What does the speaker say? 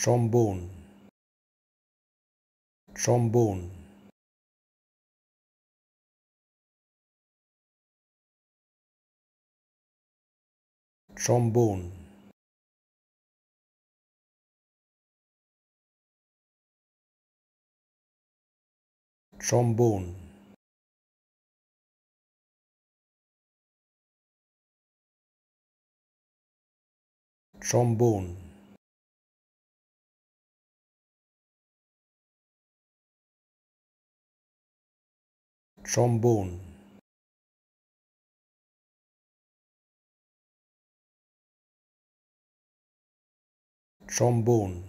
trombone. Trombone. Trombone. Trombone. Trombone trombone. Trombone